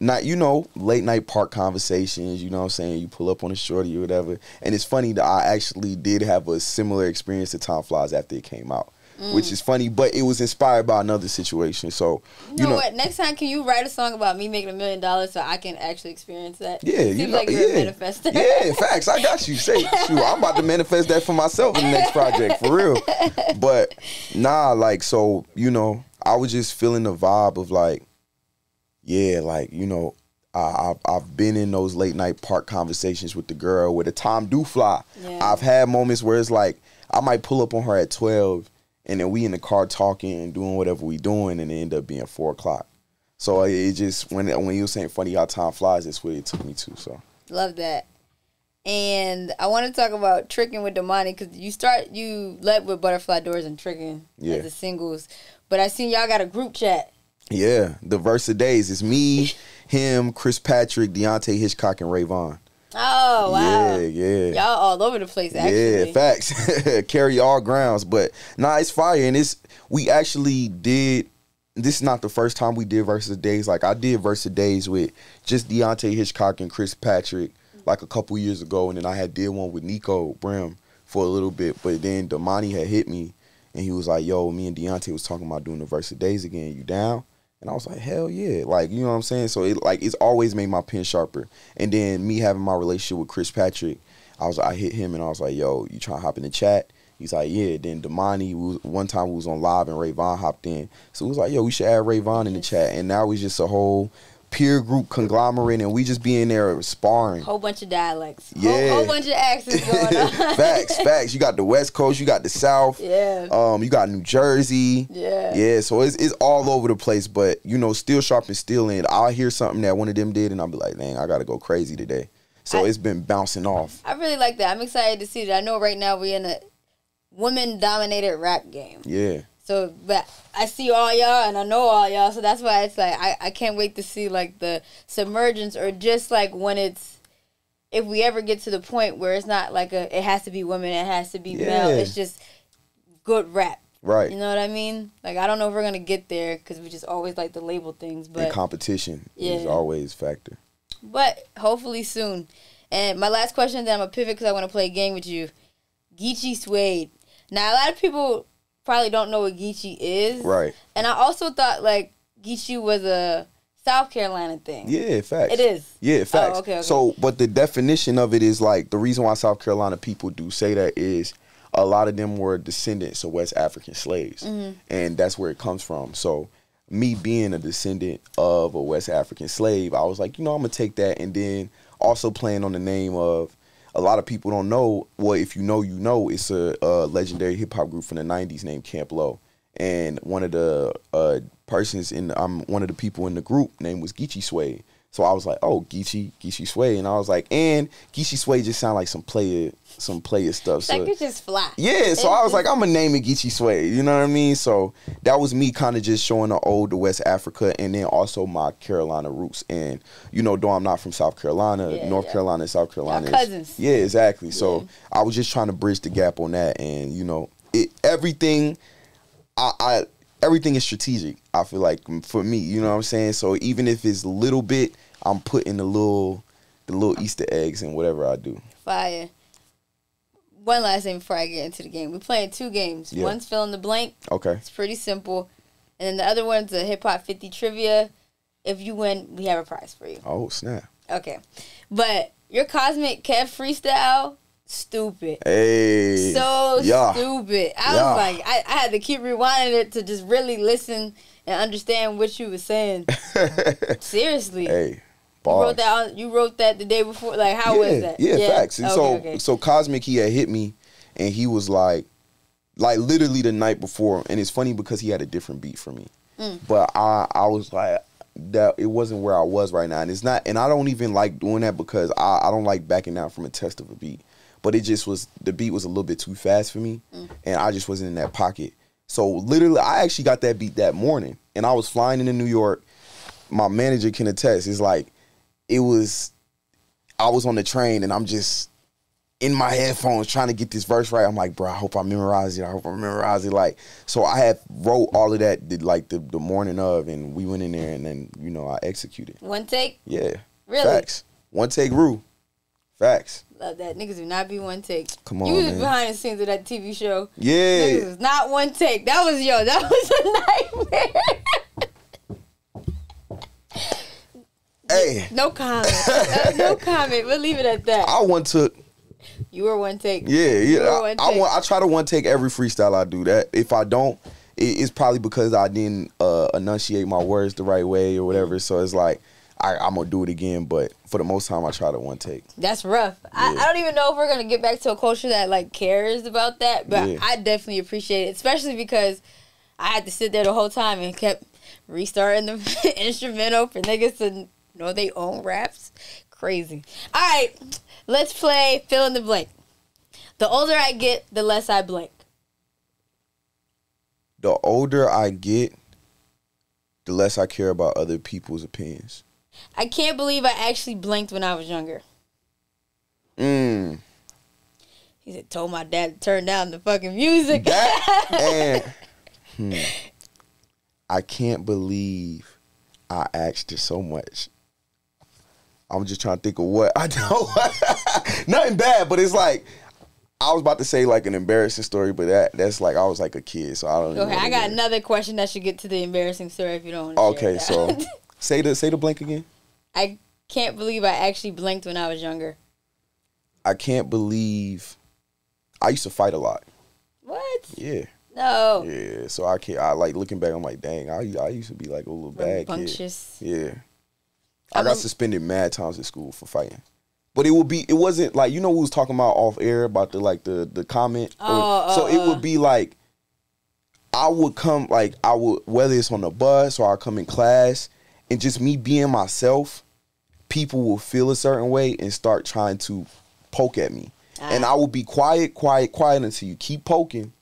not you know late night park conversations. You know what I'm saying? You pull up on a shorty or whatever, and it's funny that I actually did have a similar experience to Time Flies after it came out, which is funny, but it was inspired by another situation. So You know, what? Next time, can you write a song about me making a million dollars so I can actually experience that? Yeah, Seems you know, like you're yeah. manifester. Yeah, facts. I got you. Say, shoot, I'm about to manifest that for myself in the next project, for real. But nah, like, so you know, I was just feeling the vibe of like, yeah, like you know, I, I've I've been in those late night park conversations with the girl where the time do fly. Yeah. I've had moments where it's like I might pull up on her at twelve, and then we in the car talking and doing whatever we doing, and it end up being four o'clock. So uh, it just when when you were saying funny how time flies, that's what it took me to. So. Love that. And I want to talk about tricking with Damani because you start you led with Butterfly Doors and tricking Yeah. as the singles, but I seen y'all got a group chat. Yeah, the Verse A Days is me, him, Chris Patrick, Deante' Hitchcock, and Ray Vaughn. Oh wow, Yeah, yeah. y'all all over the place. Actually, Yeah, facts. Carry all grounds. But nah, it's fire. And it's we actually did this is not the first time we did Verse A Days. Like I did Verse A Days with just Deante' Hitchcock and Chris Patrick like a couple years ago, and then I had did one with Niko Brim for a little bit. But then Damani had hit me and he was like, Yo, me and Deante' was talking about doing the Verse A Days again. You down? And I was like, hell yeah. Like, you know what I'm saying? So it like it's always made my pen sharper. And then me having my relationship with Chris Patrick, I was I hit him and I was like, yo, you trying to hop in the chat? He's like, yeah. Then Damani, one time we was on live and Ray Vaughn hopped in. So it was like, yo, we should add Ray Vaughn in the chat. And now it's just a whole peer group conglomerate and we just be in there sparring. whole bunch of dialects. Yeah. whole, whole bunch of accents going on. facts, facts. You got the West Coast, you got the South. Yeah. Um, you got New Jersey. Yeah. Yeah, so it's it's all over the place, but you know, still sharp and still in. I'll hear something that one of them did and I'll be like, dang, I gotta go crazy today. So I- it's been bouncing off. I really like that. I'm excited to see that. I know right now we're in a women dominated rap game. Yeah. So, but I see all y'all and I know all y'all, so that's why it's like I, I can't wait to see like the submergence or just like when it's if we ever get to the point where it's not like a it has to be women, it has to be male. It's just good rap. Right. You know what I mean? Like I don't know if we're gonna get there because we just always like to label things, and but competition is always a factor. but hopefully soon. And my last question, then I'm gonna pivot because I want to play a game with you. Geechee Suede. Now a lot of people probably don't know what Geechee is, Right. And I also thought like Geechee was a South Carolina thing. Yeah, facts. It is. Yeah, facts. Oh, okay, okay. So, but the definition of it is like the reason why South Carolina people do say that is a lot of them were descendants of West African slaves, Mm-hmm. and that's where it comes from. So, me being a descendant of a West African slave, I was like, you know, I'm gonna take that, and then also playing on the name of. A lot of people don't know. Well, if you know, you know. It's a, a legendary hip hop group from the '90s named Camp Lo, and one of the uh, persons in the, um one of the people in the group name was Geechee Suede. So I was like, oh, Geechee, Geechee Suede, and I was like, and Geechee Suede just sound like some player, some player stuff. So Like it's just fly. yeah, so I was like, I'm gonna name it Geechee Suede. You know what I mean? So that was me kind of just showing the old to West Africa, and then also my Carolina roots. And you know, though I'm not from South Carolina, Yeah, North yeah. Carolina, South Carolina, cousins. Yeah, exactly. So I was just trying to bridge the gap on that, and you know, it everything. I, I everything is strategic. I feel like for me, you know what I'm saying. So even if it's a little bit, I'm putting the little the little Easter eggs in whatever I do. Fire. One last thing before I get into the game. We're playing two games. Yeah. One's fill in the blank. Okay. It's pretty simple. And then the other one's a hip hop 50 trivia. If you win, we have a prize for you. Oh snap. Okay. But your Cosmic Kev freestyle stupid. Hey. So yeah. stupid. I Yeah. was like, I, I had to keep rewinding it to just really listen and understand what you were saying. Seriously. hey. You wrote that on, you wrote that the day before. Like how yeah, was that? Yeah, facts. And Okay, so okay. so Cosmic he had hit me and he was like like literally the night before and it's funny because he had a different beat for me. Mm. But I I was like that it wasn't where I was right now. And it's not and I don't even like doing that because I, I don't like backing out from a test of a beat. But it just was the beat was a little bit too fast for me Mm. and I just wasn't in that pocket. So literally I actually got that beat that morning and I was flying into New York. My manager can attest. It's like it was I was on the train and I'm just in my headphones trying to get this verse right. I'm like, bro, I hope I memorize it. I hope I memorize it. Like, so I had wrote all of that the, like the, the morning of, and we went in there and then you know I executed. One take? Yeah, Really? Facts. One take rule. Facts. Love that. Niggas do not be one take. Come on. You was man. behind the scenes of that TV show. Niggas Yeah. was not one take. That was yo, that was a nightmare. Hey, no comment. Uh, no comment. We'll leave it at that. I one took. You were one take. Yeah, yeah. I, I want. I try to one take every freestyle I do. That if I don't, it, it's probably because I didn't uh, enunciate my words the right way or whatever. So it's like I, I'm gonna do it again. But for the most time, I try to one take. That's rough. I, I don't even know if we're gonna get back to a culture that like cares about that, but Yeah. I definitely appreciate it, especially because I had to sit there the whole time and kept restarting the instrumental for niggas to know they own raps. Crazy. All right, let's play fill in the blank. The older I get, the less I blank. The older I get, the less I care about other people's opinions. I can't believe I actually blinked when I was younger. Mm. He said, told my dad to turn down the fucking music. That and hmm, I can't believe I asked her so much. I'm just trying to think of what I don't know. Nothing bad, but it's like I was about to say like an embarrassing story, but that that's like I was like a kid, so I don't. okay, I got another question that should get to the embarrassing story if you don't Okay, so say the say the blank again. I can't believe I actually blinked when I was younger. I can't believe I used to fight a lot. What? Yeah, No. yeah. So I can't. I like looking back. I'm like, dang. I I used to be like a little bad kid. Yeah. I I'm got suspended mad times at school for fighting. But it would be it wasn't like you know we was talking about off air about the like the the comment. Oh, so oh, it oh. would be like I would come like I would whether it's on the bus or I come in class and just me being myself, people will feel a certain way and start trying to poke at me. And Ah. I will be quiet, quiet, quiet until you keep poking.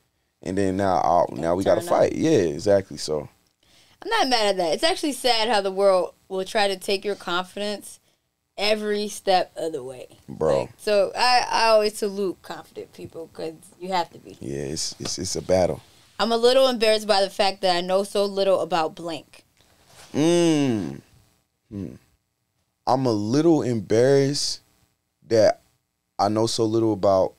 And then now I'll, now we turn up. fight. Yeah, exactly. So I'm not mad at that. It's actually sad how the world will try to take your confidence every step of the way. Bro. Like, so I, I always salute confident people because you have to be. yeah, it's it's it's a battle. I'm a little embarrassed by the fact that I know so little about blank. Mm. Hmm. I'm a little embarrassed that I know so little about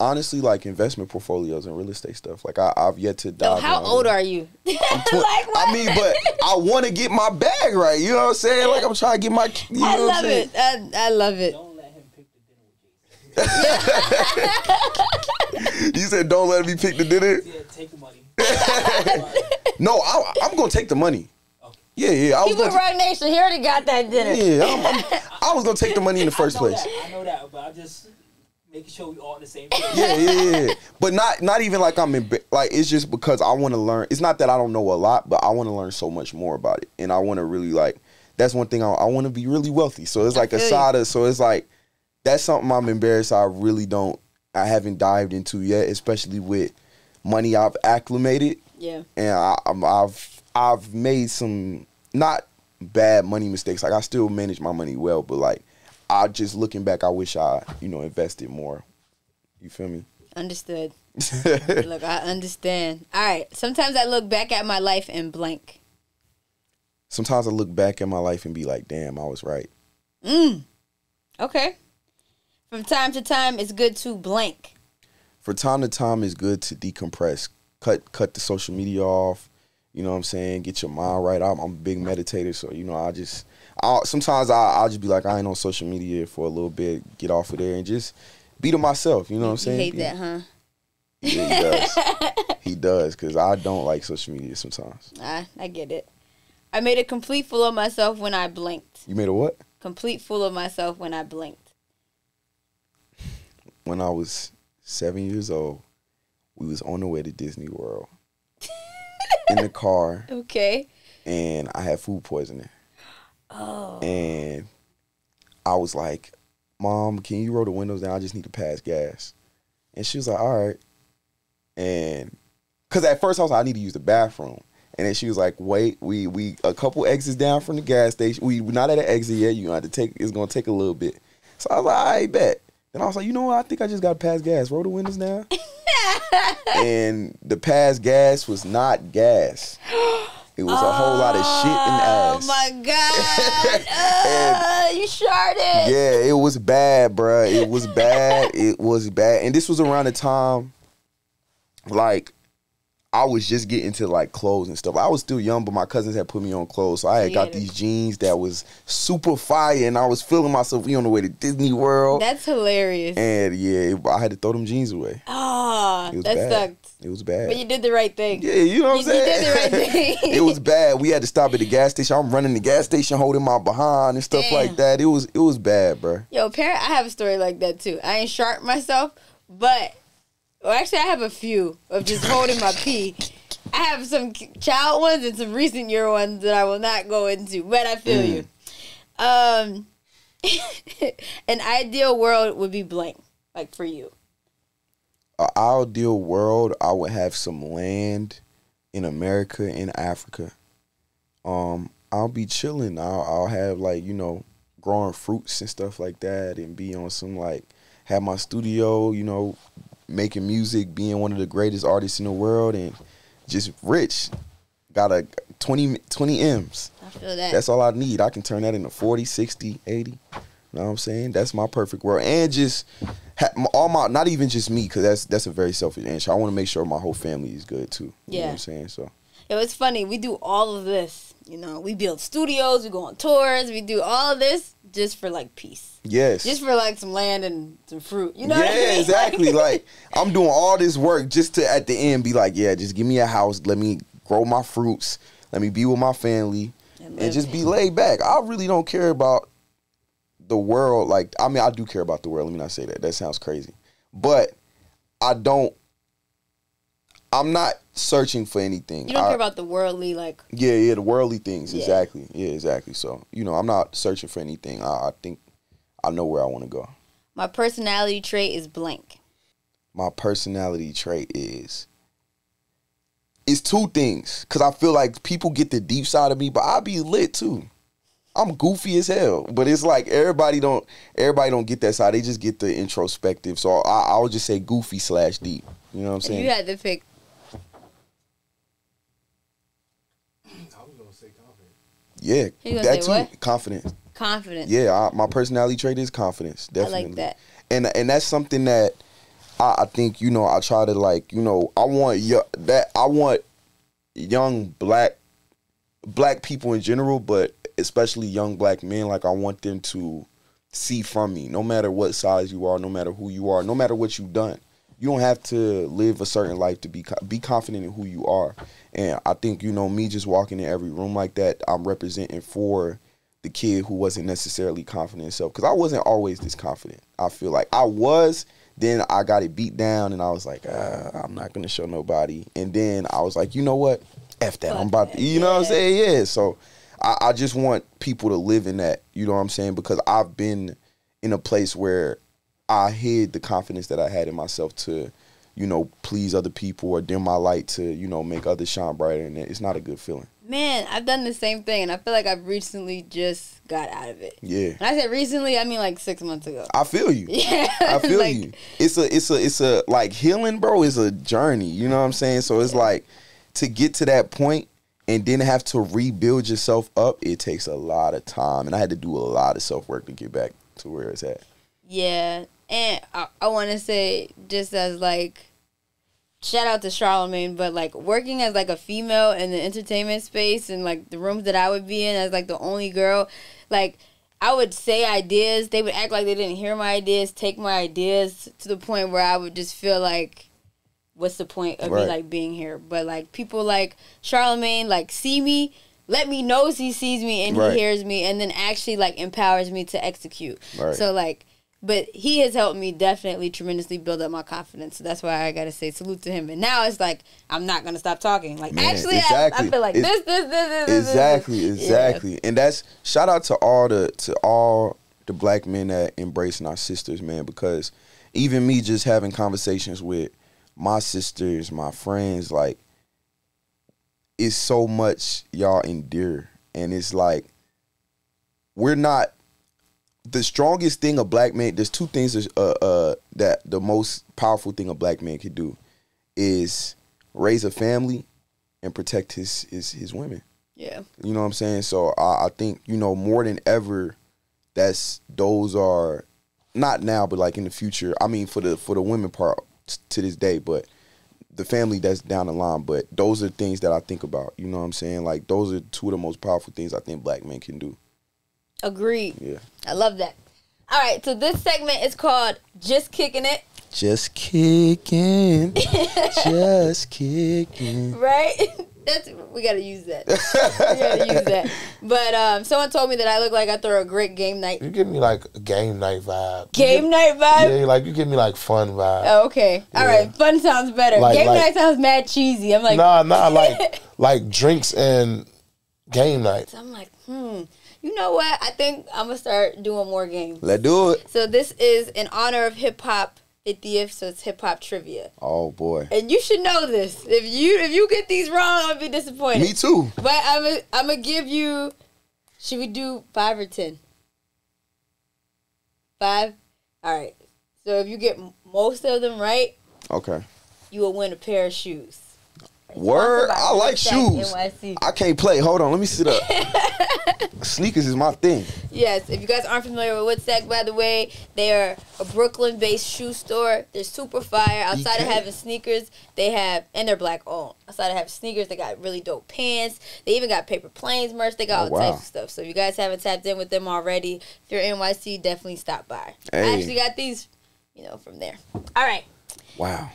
honestly like investment portfolios and real estate stuff. Like I, I've yet to So dive. how in. old are you? I'm twen- like what? I mean, but I want to get my bag right. You know what I'm saying? Like I'm trying to get my. You know I what I'm love saying? it. I, I love it. Don't let him pick the dinner with Jason. You said don't let me pick the dinner. Yeah, take the money. No, I, I'm gonna take the money. Yeah, yeah. I was He with gonna. Roc Nation. He already got that dinner. Yeah, I'm, I'm, I was gonna take the money in the first I place. That, I know that, but I'm just making sure we all on the same page. yeah, yeah, yeah. But not not even like I'm in, like it's just because I want to learn. It's not that I don't know a lot, but I want to learn so much more about it, and I want to really like. That's one thing I, I want to be really wealthy. So it's like a feel side of. So it's like that's something I'm embarrassed. I really don't. I haven't dived into yet, especially with money I've acclimated, Yeah. and I, I'm, I've I've made some not bad money mistakes. Like I still manage my money well, but like I just looking back, I wish I you know invested more. You feel me? Understood. look, I understand. All right. Sometimes I look back at my life and blank. Sometimes I look back at my life and be like, damn, I was right. Mm. Okay. From time to time, it's good to blank. For time to time, it's good to decompress. Cut cut the social media off. You know what I'm saying? Get your mind right. I'm, I'm a big meditator, so you know I just I'll, sometimes I, I'll just be like, I ain't on social media for a little bit, get off of there, and just be to myself. You know what I'm You saying? hate Be- that, huh? Yeah, he does. he does because I don't like social media sometimes. I, I get it. I made a complete fool of myself when I blinked. You made a what? Complete fool of myself when I blinked. When I was seven years old, we was on the way to Disney World in the car, Okay. and I had food poisoning. Oh. And I was like, Mom, can you roll the windows down? I just need to pass gas. And she was like, All right. And because at first I was like, I need to use the bathroom. And then she was like, Wait, we we a couple exits down from the gas station. We we're not at an exit yet. You have to take it's gonna take a little bit. So I was like, I bet. Then I was like, you know what? I think I just got to pass gas. Roll the windows down. and the pass gas was not gas. It was a whole lot of shit and ass. Oh my god! uh, you sharted. Yeah, it was bad, bruh. It was bad. it was bad. And this was around the time, like, I was just getting to like clothes and stuff. I was still young, but my cousins had put me on clothes. So I had you got these jeans that was super fire, and I was feeling myself. We on the way to Disney World, That's hilarious. and yeah, it- I had to throw them jeans away. Ah, It that bad. sucked. It was bad. But you did the right thing. yeah, you know what I'm you saying. did the right thing. it was bad. We had to stop at the gas station. I'm running the gas station, holding my behind and stuff Damn. like that. It was it was bad, bro. Yo, parent, I have a story like that too. I ain't sharp myself, but well, actually, I have a few of just holding my pee. I have some child ones and some recent year ones that I will not go into, but I feel Mm. you. Um, an ideal world would be blank, like for you. An ideal world, I would have some land in America and Africa. Um, I'll be chilling. I'll, I'll have like you know growing fruits and stuff like that, and be on some like have my studio, you know, making music, being one of the greatest artists in the world, and just rich. Got a 20, 20 M's. I feel that. That's all I need. I can turn that into 40, 60, 80. You know what I'm saying? That's my perfect world. And just ha- all my, not even just me, because that's that's a very selfish answer. I want to make sure my whole family is good too. You know Yeah. what I'm saying? So It was funny. We do all of this. You know, we build studios, we go on tours, we do all this just for like peace, yes. just for like some land and some fruit. You know? yeah, what I mean? exactly. like I'm doing all this work just to at the end be like, yeah, just give me a house, let me grow my fruits, let me be with my family, And and just be laid back. I really don't care about the world. Like, I mean, I do care about the world. Let me not say that. That sounds crazy, but I don't. I'm not searching for anything. You don't I- care about the worldly, like yeah, yeah, the worldly things. Yeah. Exactly. Yeah, exactly. So you know, I'm not searching for anything. I, I think I know where I want to go. my personality trait is blank. my personality trait is it's two things because i feel like people get the deep side of me but i be lit too i'm goofy as hell but it's like everybody don't everybody don't get that side they just get the introspective so i, I would just say goofy slash deep you know what i'm saying you had to pick, I was gonna say confident. Yeah that too what? confidence confidence. yeah I, my personality trait is confidence Definitely. I like that. and and that's something that I, I think you know I try to like you know I want yo- that I want young black black people in general, but especially young black men. Like I want them to see from me, no matter what size you are, no matter who you are, no matter what you've done. You don't have to live a certain life to be be confident in who you are. And I think you know me just walking in every room like that, I'm representing for the kid who wasn't necessarily confident in himself because I wasn't always this confident. I feel like I was. Then I got it beat down, and I was like, uh, I'm not gonna show nobody. And then I was like, you know what? F that. I'm about to, you know what I'm saying? Yeah. So I, I just want people to live in that. You know what I'm saying? Because I've been in a place where I hid the confidence that I had in myself to, you know, please other people or dim my light to, you know, make others shine brighter. And it's not a good feeling. Man, I've done the same thing, and I feel like I've recently just got out of it. Yeah. When I said recently, I mean like six months ago. I feel you. Yeah, I feel like, you. It's a it's a it's a like healing, bro, is a journey. You know what I'm saying? So it's like to get to that point and then have to rebuild yourself up, it takes a lot of time. And I had to do a lot of self work to get back to where it's at. Yeah, and I, I want to say just as like shout out to Charlemagne, but like working as like a female in the entertainment space and like the rooms that I would be in as like the only girl, like I would say ideas, they would act like they didn't hear my ideas, take my ideas to the point where I would just feel like what's the point of Right. me like being here? But like people like Charlemagne like see me, let me know he sees me and Right. he hears me and then actually like empowers me to execute. Right. So like but he has helped me definitely tremendously build up my confidence. So that's why I gotta say salute to him. And now it's like I'm not gonna stop talking. Like Man, actually, exactly. I, I feel like It- this, this, this, this, exactly this. exactly and that's shout out to all the to all the black men that embracing our sisters man because even me just having conversations with my sisters my friends like it's so much y'all endure and it's like we're not the strongest thing a black man there's two things uh, uh, that the most powerful thing a black man can do is raise a family and protect his his his women Yeah. you know what I'm saying? So I, I think you know more than ever, that's those are not now, but like in the future. I mean, for the for the women part t- to this day, but the family that's down the line. But those are things that I think about. You know what I'm saying? Like those are two of the most powerful things I think black men can do. Agreed. Yeah. I love that. All right, so this segment is called Just Kicking It, Just kicking, just kicking. right? That's we gotta use that. we gotta use that. But um, someone told me that I look like I throw a great game night. You give me like a game night vibe. Game night vibe. Yeah, like you give me like fun vibe. Oh, okay. All Yeah. right. Fun sounds better. Like- game like- night sounds mad cheesy. I'm like, nah, nah, like like drinks and game night. I'm like, hmm. You know what? I think I'm gonna start doing more games. Let's do it. So this is in honor of hip hop 50th, so it's hip hop trivia. Oh boy, And you should know this. If you if you get these wrong, I'll be disappointed. me too. But I'm i I'm gonna give you. Should we do five or ten? Five. All right. So if you get m- most of them right, Okay. you will win a pair of shoes. Word. I like shoes. NYC. I can't play. Hold on. Let me sit up. Sneakers is my thing. Yes, if you guys aren't familiar with Woodstack, by the way, they are a Brooklyn-based shoe store. They're super fire. Outside of having sneakers, they have and they're black owned. Outside of having sneakers, they got really dope pants. They even got paper planes merch. They got Oh, all wow. types of stuff. So if you guys haven't tapped in with them already, if you're NYC, definitely stop by. I actually got these, you know, from there. All right. Wow.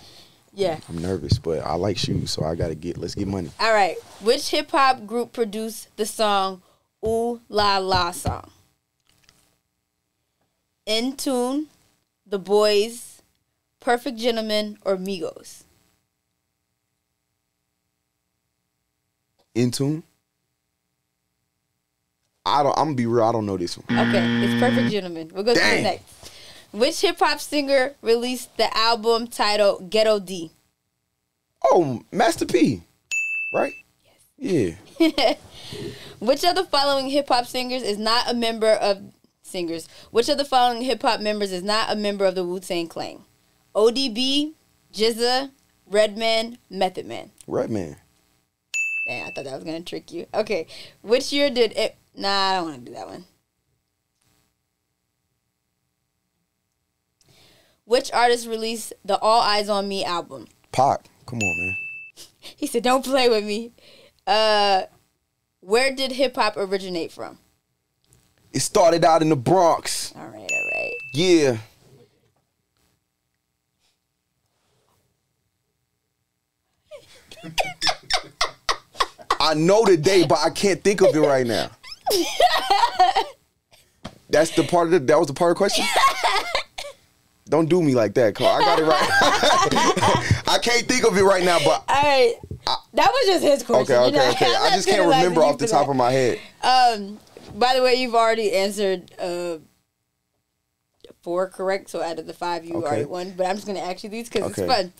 Yeah. I'm nervous, but I like shoes, so I gotta get. Let's get money. All right. Which hip hop group produced the song "Ooh La La Song"? In Tune, The Boys, Perfect Gentlemen, or Migos? In tune. I don't. I'm gonna be real. I don't know this one. Okay, it's Perfect Gentlemen. We'll go to the next. Which hip hop singer released the album titled Ghetto D? Oh, Master P. Right. Yes. Yeah. Which of the following hip hop singers is not a member of singers? Which of the following hip hop members is not a member of the Wu Tang Clan? ODB, GZA, Redman, Method Man. Redman. Dang, I thought that was gonna trick you. Okay, which year did it? Nah, I don't want to do that one. Which artist released the All Eyes on Me album? Pac. Come on, man. He said, "Don't play with me." Uh, where did hip hop originate from? It started out in the Bronx. All right, all right. Yeah. I know the day, but I can't think of it right now. That's the part of the, that was the part of the question. Don't do me like that, Carl. I got it right. I can't think of it right now, but All right, that was just his question. okay, you know? okay, okay. I just can't remember off the top that. of my head. Um, by the way, you've already answered uh four correct. So out of the five, you Okay. already won. But I'm just gonna ask you these because Okay. it's fun.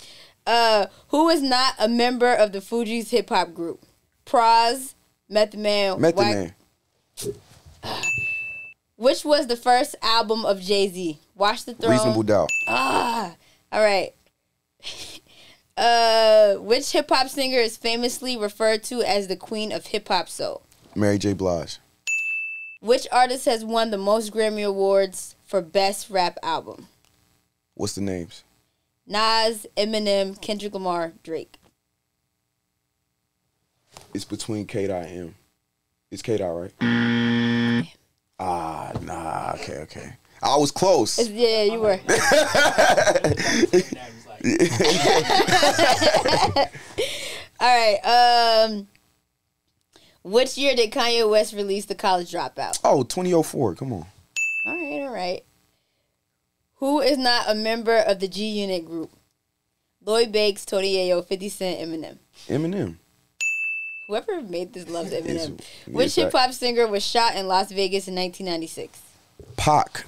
Uh, who is not a member of the Fugees hip hop group? Pras, Method Man, Method Man. Which was the first album of Jay Z? Watch the Throne. Reasonable doubt. Ah, all right. Uh, which hip hop singer is famously referred to as the queen of hip hop soul? Mary J. Blige. Which artist has won the most Grammy Awards for Best Rap Album? What's the names? Nas, Eminem, Kendrick Lamar, Drake. It's between K Dot and M. It's K Dot, right? Ah, nah. Okay, okay. I was close. It's- yeah, you were. Now he's like, All right. Um, which year did Kanye West release the College Dropout? Oh, 2004. Come on. All right, all right. Who is not a member of the G Unit group? Lloyd Banks, Tony Yayo, 50 Cent, Eminem. Eminem. Whoever made this loves Eminem. Which hip hop singer was shot in Las Vegas in 1996? Pac.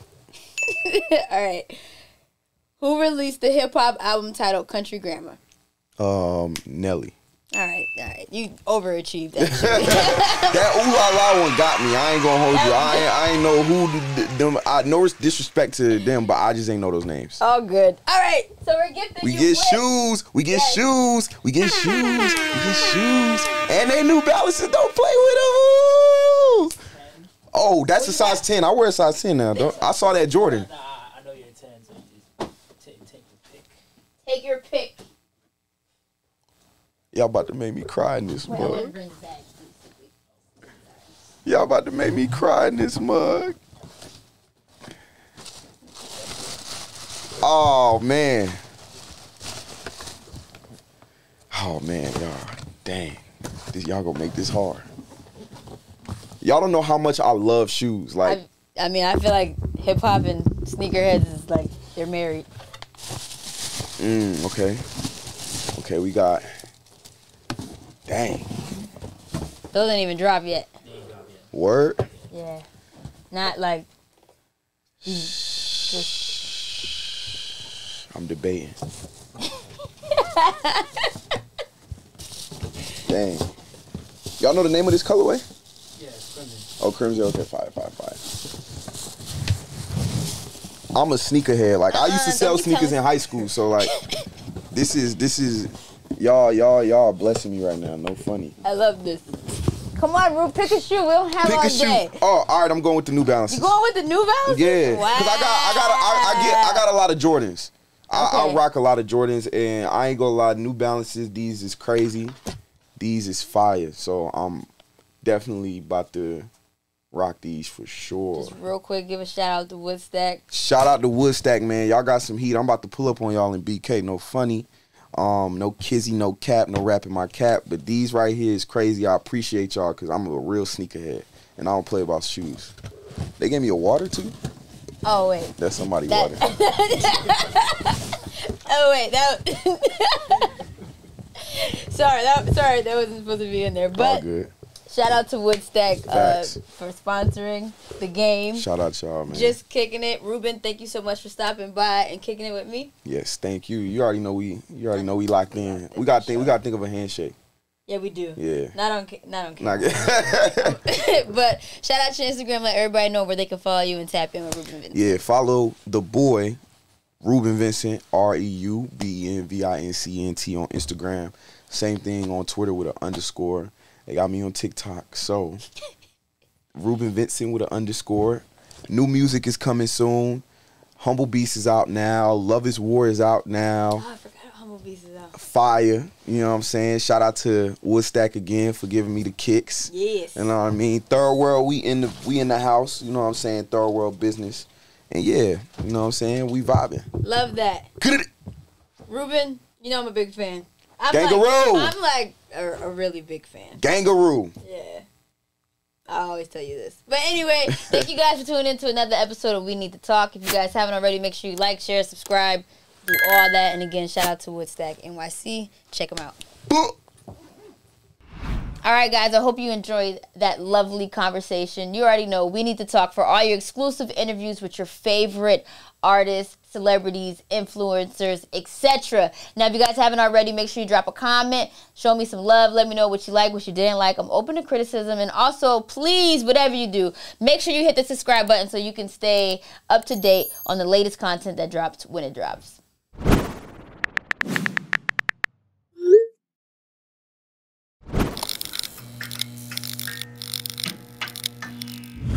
all right. Who released the hip hop album titled Country Grammar? Um, Nelly. All right, all right. You overachieved actually. That ooh la la one got me. I ain't gonna hold you. I ain't, I ain't know who them. I no disrespect to them, but I just ain't know those names. All good. All right. So we're gifting We get with- shoes. We get Yes. shoes. We get shoes. We get shoes. And they new balances. Don't play with them. Oh, that's a size ten. I wear a size ten now. Don't, I saw that Jordan. nah, I know you're a 10, so just take, take your pick. Take your pick. Y'all about to make me cry in this Wait, mug. bring Zach. Y'all about to make me cry in this mug. Oh man. Oh man, y'all. Dang. This y'all gonna make this hard. Y'all don't know how much I love shoes. Like I, I mean, I feel like hip hop and sneakerheads is like they're married. Mm, okay. Okay, we got. Dang. Those didn't even drop yet. They ain't got yet. Word. Yeah. Not like Just. I'm debating. Dang. Y'all know the name of this colorway? Yeah, it's crimson. Oh, crimson. Okay, five, five, five. I'm a sneakerhead. Like I used to Uh-uh, sell sneakers in high school, so like, this is this is y'all y'all y'all blessing me right now. No funny. I love this. Come on, Rube, pick a shoe. We don't have Pick all day. Oh, all right. I'm going with the New Balances. You going with the New Balance? Yeah, Wow. because I got, I got, I, I get, I got a lot of Jordans. I, I rock a lot of Jordans, and I ain't gonna lie, New Balances. These is crazy. These is fire. So I'm definitely about to rock these for sure. Just real quick, give a shout out to Woodstack. Shout out to Woodstack, man. Y'all got some heat. I'm about to pull up on y'all in BK. No funny. Um, no kizzy, no cap, no rapping my cap. But these right here is crazy. I appreciate y'all because I'm a real sneakerhead and I don't play about shoes. They gave me a water too. Oh wait. That's somebody That- water. Oh wait. That. sorry. That. Sorry. That wasn't supposed to be in there. All But good. Shout out to Woodstack uh, for sponsoring the game. Shout out to y'all, man. Just kicking it, Reuben. Thank you so much for stopping by and kicking it with me. yes, thank you. You already know we. You already know we locked in. We got think. We got to think of a handshake. Yeah, we do. Yeah. Not on, not on camera. Not- but shout out to your Instagram. Let everybody know where they can follow you and tap in with Reuben Vincent. yeah. Follow the boy, Reuben Vincent. R E U B E N V I N C N T on Instagram. Same thing on Twitter with an underscore. They got me on TikTok. So, Reuben Vincent with an underscore. New music is coming soon. Humble Beast is out now. Love is War is out now. Oh, I forgot Humble Beast is out. fire. You know what I'm saying? Shout out to Woodstack again for giving me the kicks. Yes. You know what I mean? Third world, we in the we in the house. You know what I'm saying? Third world business. And yeah, you know what I'm saying? We vibing. Love that. Reuben, you know I'm a big fan. I'm Gangaroo. Like, I'm like a, a really big fan. Gangaroo. Yeah. I always tell you this. But anyway, thank you guys for tuning in to another episode of We Need to Talk. If you guys haven't already, make sure you like, share, subscribe, do all that. And again, shout out to Woodstack NYC. Check them out. All right, guys, I hope you enjoyed that lovely conversation. You already know we need to talk for all your exclusive interviews with your favorite artists, celebrities, influencers, etc. Now, if you guys haven't already, make sure you drop a comment, show me some love, let me know what you like, what you didn't like. I'm open to criticism. And also, please, whatever you do, make sure you hit the subscribe button so you can stay up to date on the latest content that drops when it drops.